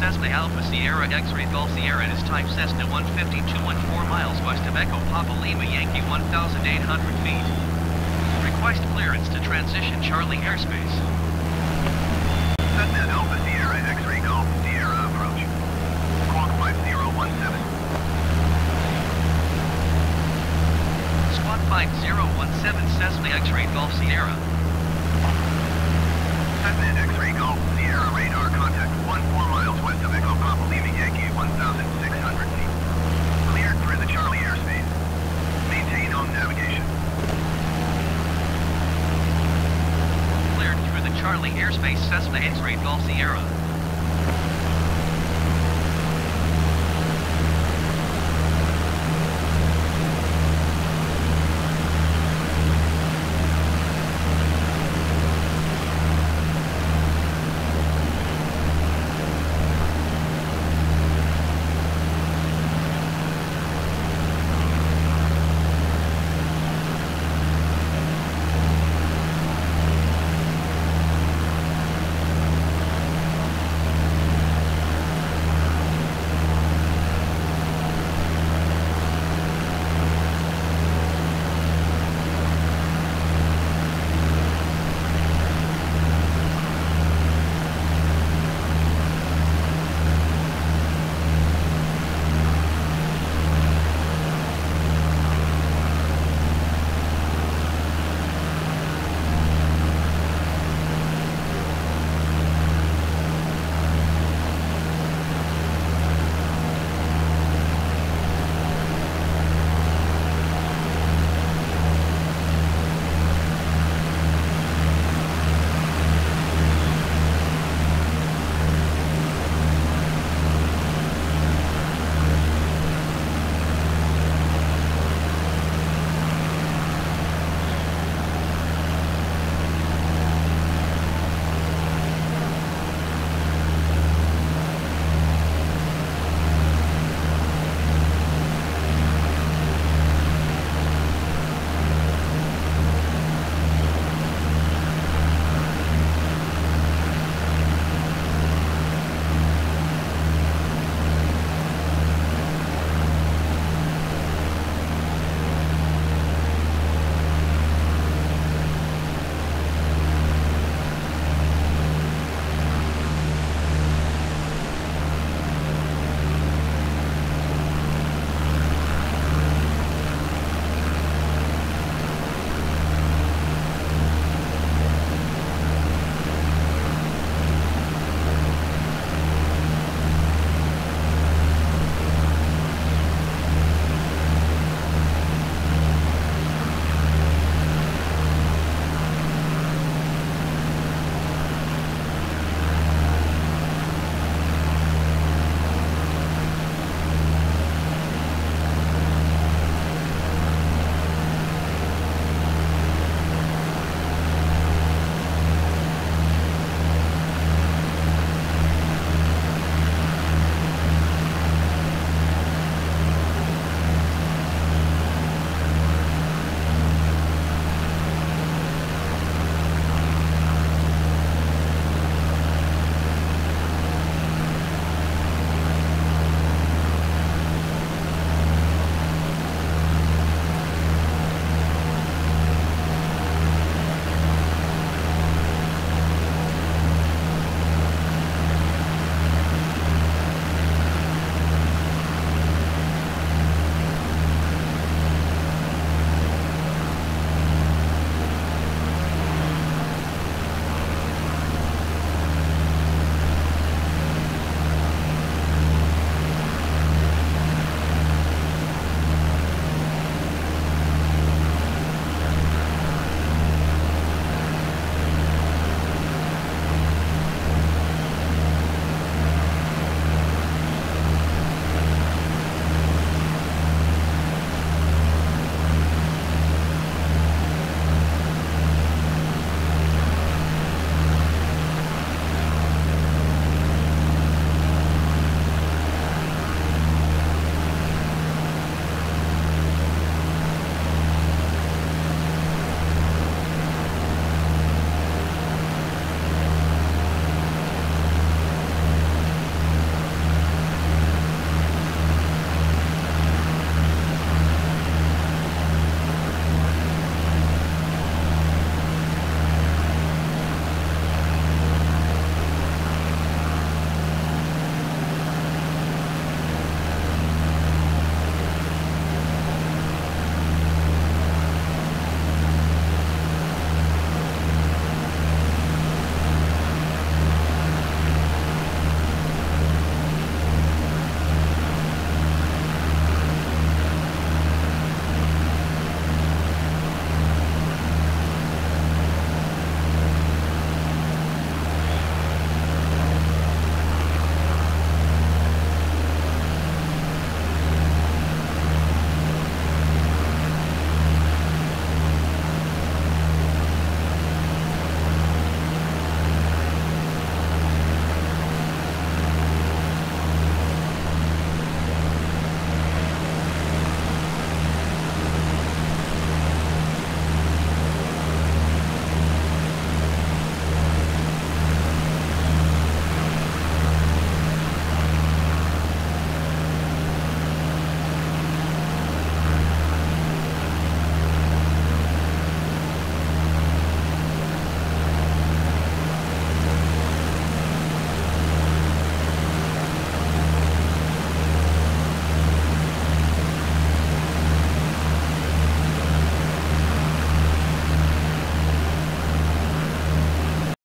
Cessna Alpha Sierra X-Ray Golf Sierra is type Cessna 152 and 4 miles west of Echo Papa Lima Yankee 1,800 feet. Request clearance to transition Charlie airspace. Cessna Alpha Sierra X-Ray Golf Sierra approach. Squawk 5017. Squawk 5017 Cessna X-Ray Golf Sierra. Airspace Cessna X-Ray Golf Sierra.